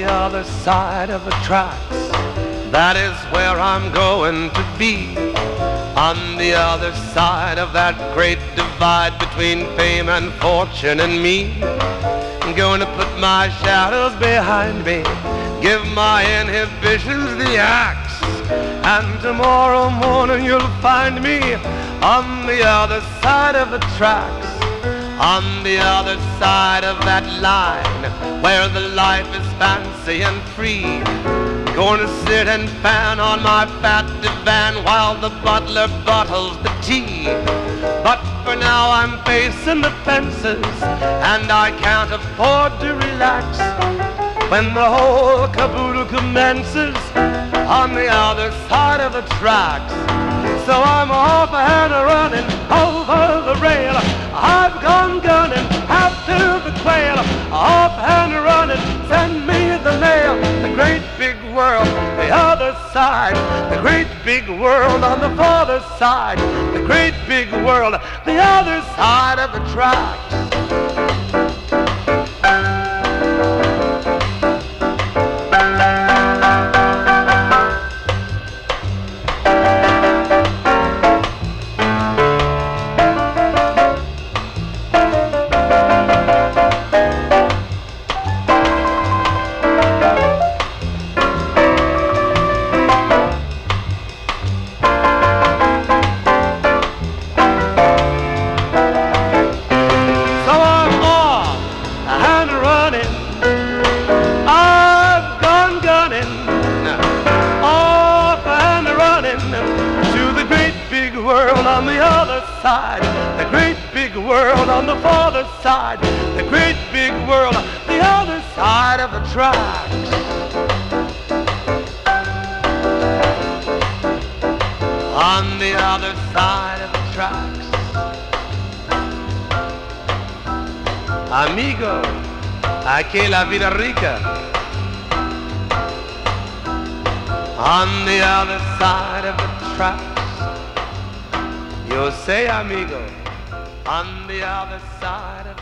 the other side of the tracks. That is where I'm going to be. On the other side of that great divide between fame and fortune and me. I'm going to put my shadows behind me. Give my inhibitions the axe. And tomorrow morning you'll find me on the other side of the tracks. On the other side of that line where the life is fancy and free. Gonna sit and fan on my fat divan while the butler bottles the tea. But for now I'm facing the fences and I can't afford to relax. When the whole caboodle commences on the other side of the tracks. So I'm off and running over the rail. Side. The great big world on the farther side. The great big world, the other side of the tracks. Side. The great big world on the farther side. The great big world on the other side of the tracks. On the other side of the tracks. Amigo, aquí la vida rica. On the other side of the tracks. Yo say, amigo, on the other side of